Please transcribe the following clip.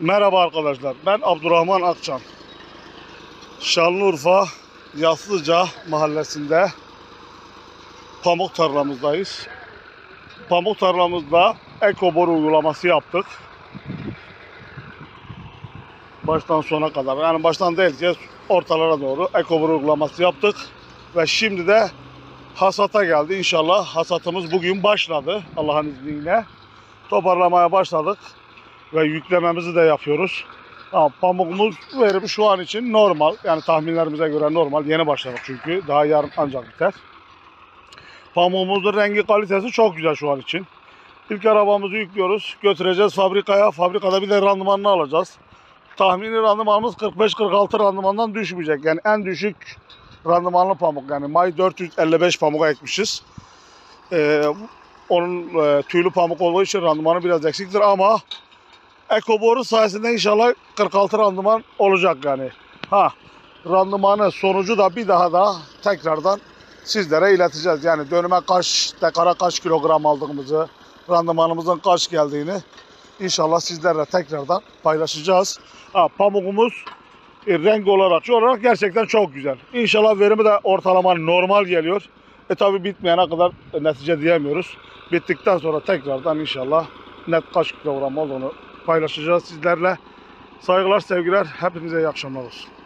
Merhaba arkadaşlar. Ben Abdurrahman Akçan. Şanlıurfa Yaslıca mahallesinde pamuk tarlamızdayız. Pamuk tarlamızda ekobor uygulaması yaptık. Baştan sona kadar. Yani baştan değil ki ortalara doğru ekobor uygulaması yaptık. Ve şimdi de hasata geldi. İnşallah hasatımız bugün başladı. Allah'ın izniyle. Toparlamaya başladık ve yüklememizi de yapıyoruz. Ha, pamukumuz verimi şu an için normal. Yani tahminlerimize göre normal. Yeni başladık çünkü. Daha yarın ancak biter. Pamuğumuzun rengi kalitesi çok güzel şu an için. İlk arabamızı yüklüyoruz. Götüreceğiz fabrikaya. Fabrikada bir de randımanını alacağız. Tahmini randımanımız 45-46 randımandan düşmeyecek. Yani en düşük randımanlı pamuk. Yani May 455 pamuğa ekmişiz. Ee, onun e, tüylü pamuk olduğu için randımanı biraz eksiktir ama Ekoboru sayesinde inşallah 46 randıman olacak yani. Ha randımanı sonucu da bir daha da tekrardan sizlere ileteceğiz. Yani dönüme kaç dekara kaç kilogram aldığımızı, randımanımızın kaç geldiğini inşallah sizlerle tekrardan paylaşacağız. Ha pamukumuz e, renk olarak şu olarak gerçekten çok güzel. İnşallah verimi de ortalama normal geliyor. E tabi bitmeyene kadar netice diyemiyoruz. Bittikten sonra tekrardan inşallah net kaç kilogram olduğunu paylaşacağız sizlerle. Saygılar, sevgiler. Hepinize iyi akşamlar olsun.